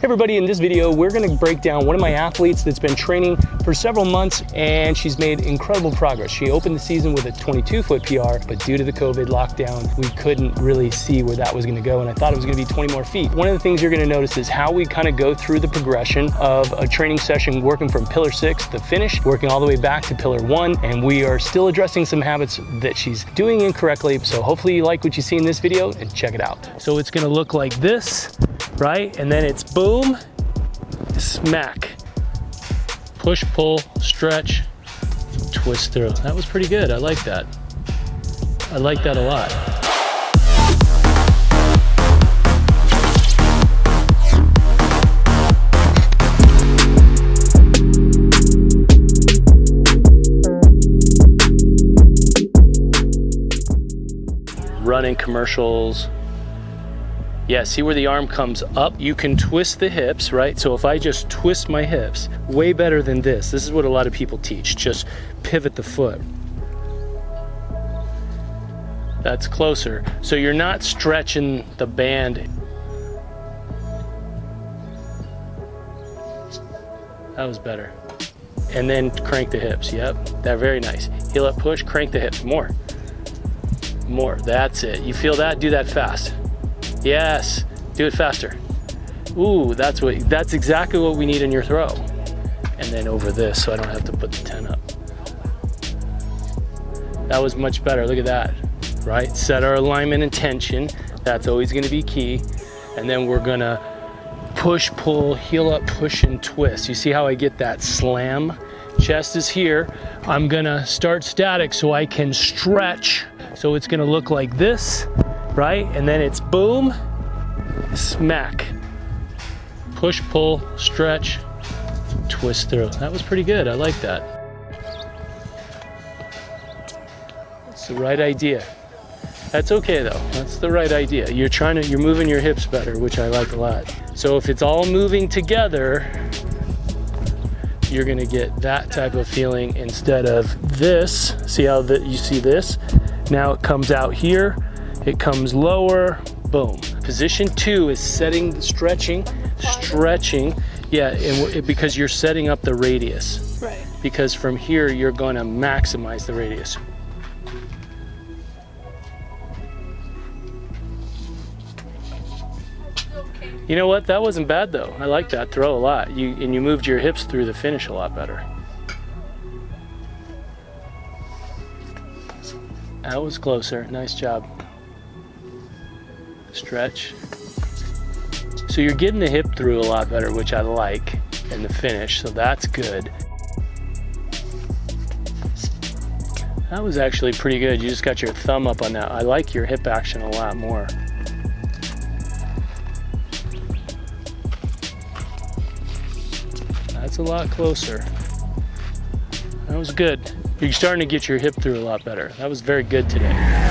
Hey everybody, in this video, we're gonna break down one of my athletes that's been training for several months and she's made incredible progress. She opened the season with a 22 foot PR, but due to the COVID lockdown, we couldn't really see where that was gonna go and I thought it was gonna be 20 more feet. One of the things you're gonna notice is how we kind of go through the progression of a training session working from pillar six to finish, working all the way back to pillar one, and we are still addressing some habits that she's doing incorrectly. So hopefully you like what you see in this video and check it out. So it's gonna look like this, right? And then it's boom, smack. Push, pull, stretch, twist through. That was pretty good. I like that. I like that a lot. Running commercials, yeah, see where the arm comes up? You can twist the hips, right? So if I just twist my hips, way better than this. This is what a lot of people teach, just pivot the foot. That's closer. So you're not stretching the band. That was better. And then crank the hips, yep. That very nice. Heel up, push, crank the hips, more. More, that's it. You feel that? Do that fast. Yes, do it faster. Ooh, that's what that's exactly what we need in your throw. And then over this so I don't have to put the 10 up. That was much better. Look at that. Right? Set our alignment and tension. That's always going to be key. And then we're going to push, pull, heel up, push and twist. You see how I get that slam? Chest is here. I'm going to start static so I can stretch. So it's going to look like this right? And then it's boom, smack. Push, pull, stretch, twist through. That was pretty good. I like that. It's the right idea. That's okay though. That's the right idea. You're trying to, you're moving your hips better, which I like a lot. So if it's all moving together, you're gonna get that type of feeling instead of this. See how that you see this? Now it comes out here it comes lower, boom. Position two is setting, stretching, stretching. Yeah, it, because you're setting up the radius. Right. Because from here, you're going to maximize the radius. You know what? That wasn't bad though. I like that throw a lot. You and you moved your hips through the finish a lot better. That was closer. Nice job stretch. So you're getting the hip through a lot better, which I like, in the finish, so that's good. That was actually pretty good. You just got your thumb up on that. I like your hip action a lot more. That's a lot closer. That was good. You're starting to get your hip through a lot better. That was very good today.